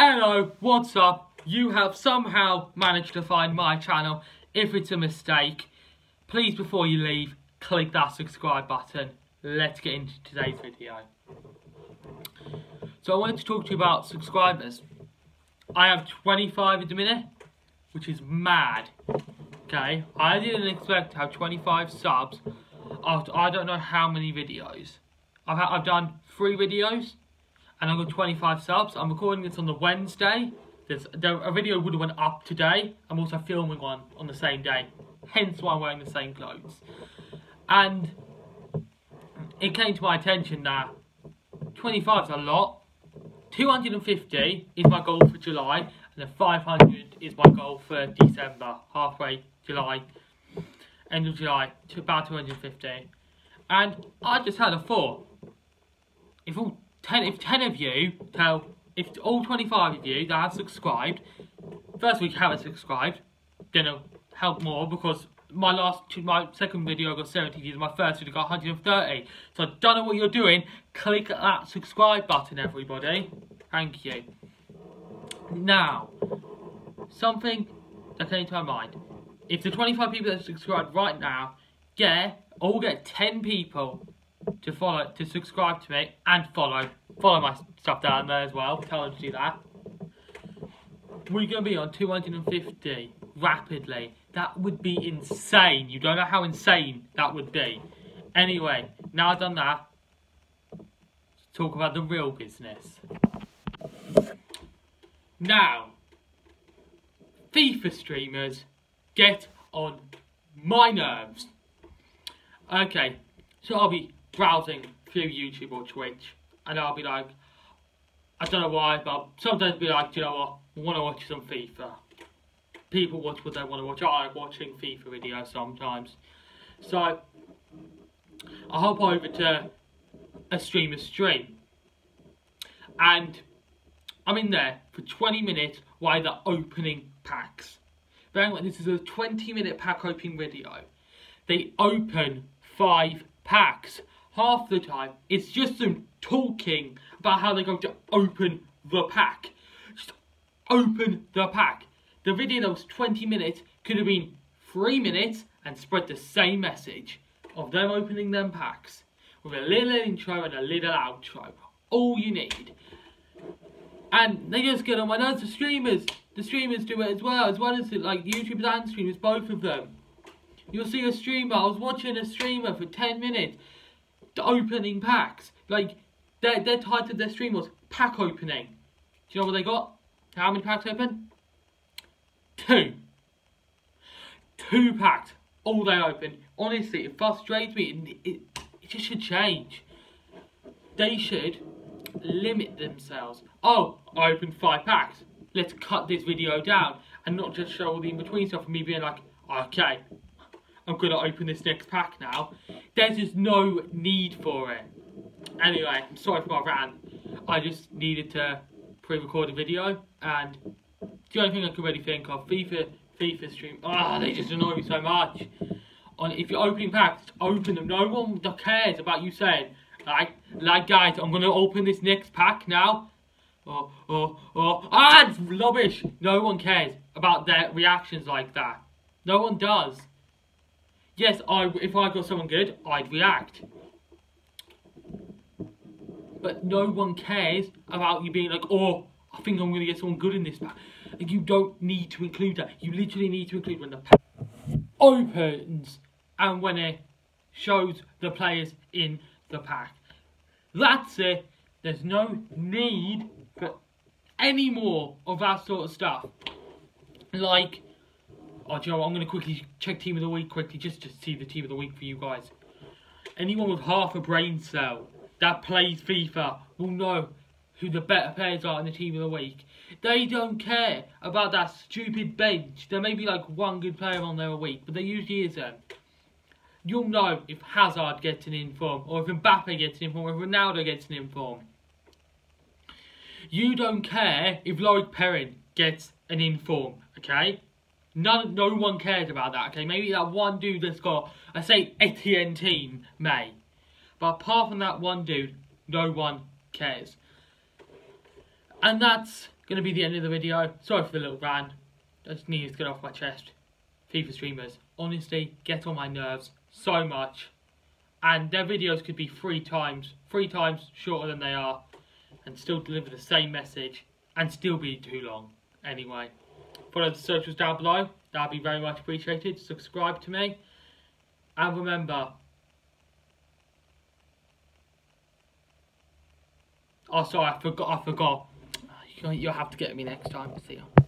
Hello, what's up? You have somehow managed to find my channel. If it's a mistake, please before you leave, click that subscribe button. Let's get into today's video. So I wanted to talk to you about subscribers. I have 25 at the minute, which is mad. Okay, I didn't expect to have 25 subs after I don't know how many videos. I've, I've done three videos and I've got 25 subs. I'm recording this on the Wednesday. There's, there, a video would have went up today. I'm also filming one on the same day. Hence why I'm wearing the same clothes. And it came to my attention that 25 is a lot. 250 is my goal for July. And then 500 is my goal for December. Halfway July. End of July. To about 250. And I just had a thought. If all 10, if 10 of you tell, if all 25 of you that have subscribed, first week haven't subscribed, then it'll help more because my last, two, my second video got 70 views, my first video got 130. So I don't know what you're doing, click that subscribe button everybody. Thank you. Now, something that came to my mind. If the 25 people that subscribe right now get, all get 10 people to follow, to subscribe to me and follow. Follow my stuff down there as well. Tell them to do that. We're going to be on 250 rapidly. That would be insane. You don't know how insane that would be. Anyway, now I've done that, talk about the real business. Now, FIFA streamers get on my nerves. Okay, so I'll be browsing through YouTube or Twitch, and I'll be like, I don't know why, but sometimes I'll be like, you know what, I want to watch some FIFA. People watch what they want to watch. I like watching FIFA videos sometimes. So, I hop over to a streamer's stream, and I'm in there for 20 minutes while they're opening packs. Bearing in this is a 20 minute pack opening video. They open five packs half the time it's just them talking about how they're going to open the pack. Just open the pack. The video that was 20 minutes could have been 3 minutes and spread the same message of them opening them packs with a little intro and a little outro. All you need. And they just get on my nerves, the streamers. The streamers do it as well, as well as like YouTubers and streamers, both of them. You'll see a streamer, I was watching a streamer for 10 minutes opening packs. Like, their, their title of their stream was pack opening. Do you know what they got? How many packs open? Two. Two packs. All they opened. Honestly, it frustrates me. It, it, it just should change. They should limit themselves. Oh, I opened five packs. Let's cut this video down. And not just show all the in-between stuff and me being like, okay, I'm going to open this next pack now. There's just no need for it. Anyway, I'm sorry for my rant. I just needed to pre-record a video and the only thing I could really think of, FIFA, FIFA stream, ah, oh, they just annoy me so much. On If you're opening packs, open them. No one cares about you saying, like, like guys, I'm going to open this next pack now. Oh, oh, oh, ah, it's rubbish. No one cares about their reactions like that. No one does. Yes, I if I got someone good, I'd react. But no one cares about you being like, oh, I think I'm going to get someone good in this pack. You don't need to include that. You literally need to include when the pack opens and when it shows the players in the pack. That's it. There's no need for any more of that sort of stuff. Like, Oh, what? I'm going to quickly check Team of the Week quickly just to see the Team of the Week for you guys. Anyone with half a brain cell that plays FIFA will know who the better players are in the Team of the Week. They don't care about that stupid bench. There may be like one good player on there a week, but there usually isn't. You'll know if Hazard gets an inform, or if Mbappe gets an inform, or if Ronaldo gets an inform. You don't care if Loic Perrin gets an inform, okay? None, no one cares about that, okay? Maybe that one dude that's got, I say, Etienne team may. But apart from that one dude, no one cares. And that's gonna be the end of the video. Sorry for the little rant. I just needed to get off my chest. FIFA streamers honestly get on my nerves so much, and their videos could be three times, three times shorter than they are, and still deliver the same message, and still be too long. Anyway, follow the socials down below. That'd be very much appreciated. Subscribe to me, and remember. Oh, sorry, I forgot. I forgot. You'll have to get me next time. See ya.